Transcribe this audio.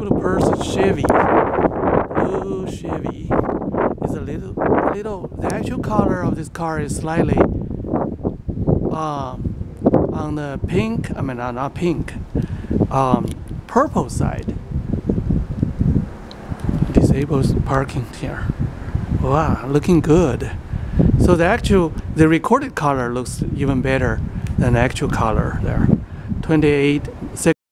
capital person Chevy. Blue Chevy. It's a little, little. The actual color of this car is slightly um, on the pink. I mean, uh, not pink. Um, purple side. Disabled parking here. Wow, looking good. So the actual, the recorded color looks even better than the actual color there. 28